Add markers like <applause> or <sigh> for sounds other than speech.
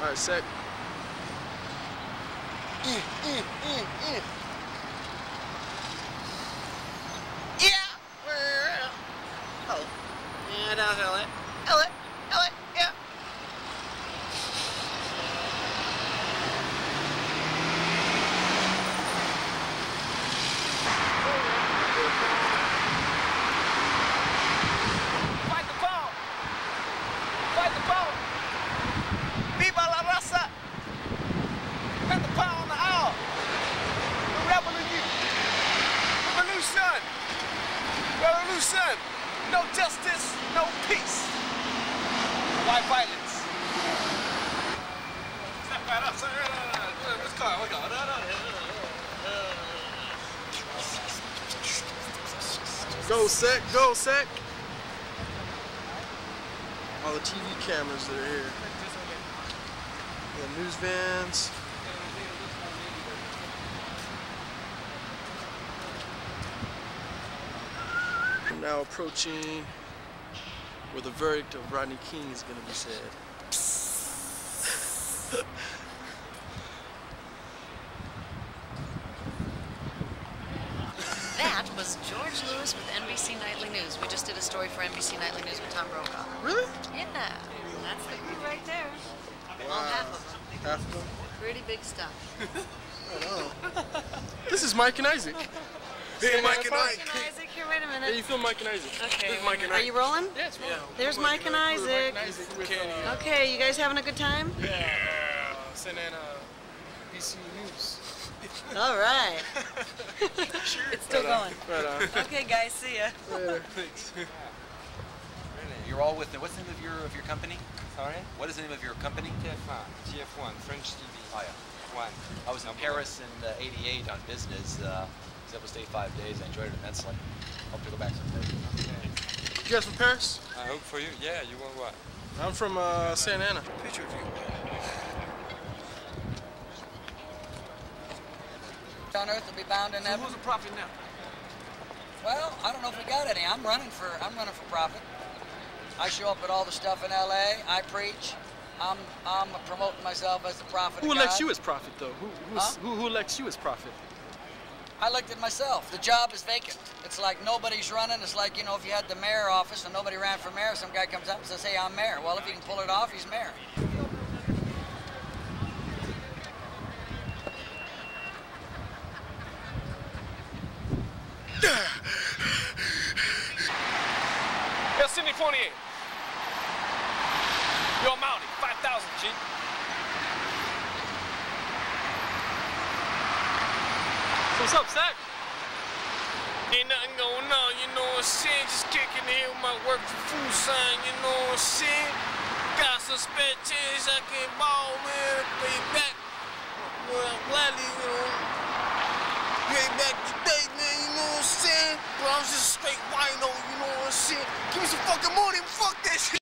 All right, mm. Yeah. Oh. Yeah, down Elliot. Elliot. Elliot. Yeah. Fight the ball. Fight the ball. Viva la raza. Fight the power on the hour. The rebel in you. Revolution. Revolution. No justice, no peace. White violence. Step right up, sir. Let's go. Let's go. Go sec, go sec. All the TV cameras that are here. The news vans. We're now approaching where the verdict of Rodney King is going to be said. That was George Lewis with NBC Nightly News. We just did a story for NBC Nightly News with Tom Brokaw. Really? Yeah, that's the crew right there. Well, half of them. Half of them? Pretty big stuff. <laughs> This is Mike and Isaac. Hey, Mike and Mike and Isaac, here, wait a Hey, minute. you feel Mike and Isaac? Okay, This is Mike and are you rolling? Yeah, it's rolling. There's Mike and Isaac. Mike and Isaac with, uh, Okay, you guys having a good time? Yeah, Santa Ana, BC News. <laughs> All right. <laughs> it's still going. Right on. <laughs> Okay, guys, see ya. Later. Thanks. You're all with the, what's the name of your of your company? Sorry? What is the name of your company? TF1, TF1, French TV. Oh yeah. One. I was in Paris in uh, '88 on business. Uh, was able to stay five days. I enjoyed it immensely. Hope to go back someday. Okay. You guys from Paris? I hope for you. Yeah, you want what? I'm from uh, Santa Ana. Picture of you. on earth will be bound in heaven. Who's the prophet now? Well, I don't know if we got any. I'm running for I'm running for profit. I show up at all the stuff in LA. I preach. I'm I'm promoting myself as the prophet. Who of elects God. you as prophet, though? Who, who's, Huh? who, who elects you as prophet? I looked at myself. The job is vacant. It's like nobody's running. It's like you know if you had the mayor office and nobody ran for mayor, some guy comes up and says, "Hey, I'm mayor." Well, if he can pull it off, he's mayor. Yo, Sidney Fournier. Yo, Mounty, 5,000, G. what's up, Saac? Ain't nothing going on, you know what I'm saying? Just kicking it with my work for food sign, you know what I'm saying? Got some spare change I can ball, man. Pay back. Well, gladly, you know. Pay back today, man, you know what I'm saying? But I'm just straight wino, you know what I'm saying? Give me some fucking money, fuck that shit.